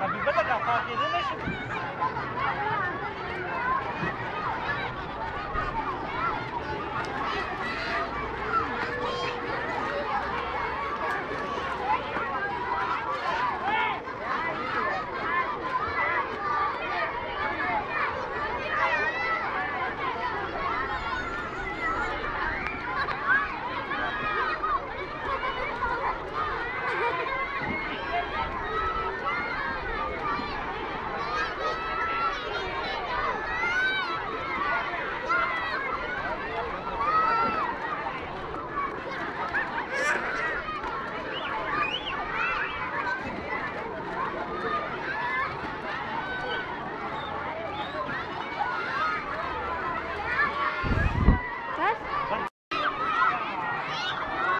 Habibe de kafa gelir mi?